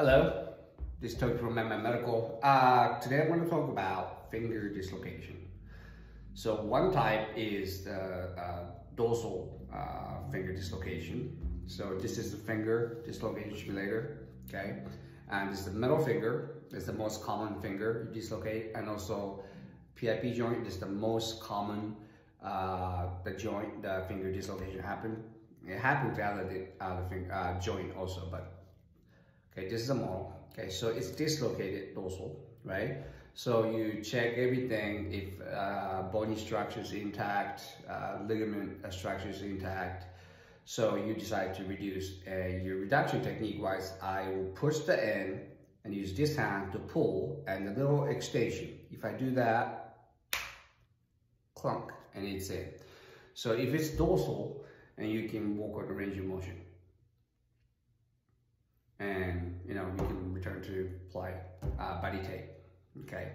Hello, this is Toki from MM Medical. Uh, today I'm going to talk about finger dislocation. So one type is the uh, dorsal uh, finger dislocation. So this is the finger dislocation simulator, okay? And this is the middle finger. It's the most common finger you dislocate. And also PIP joint is the most common uh, the joint, the finger dislocation happen. It happens to other, the other finger, uh, joint also, but Okay, this is a model. Okay, so it's dislocated dorsal, right? So you check everything if uh, bony structure is intact, uh, ligament structure is intact. So you decide to reduce. Uh, your reduction technique wise, I will push the end and use this hand to pull and a little extension. If I do that, clunk, and it's in. So if it's dorsal, and you can walk on the range of motion and you know we can return to play uh, buddy tape okay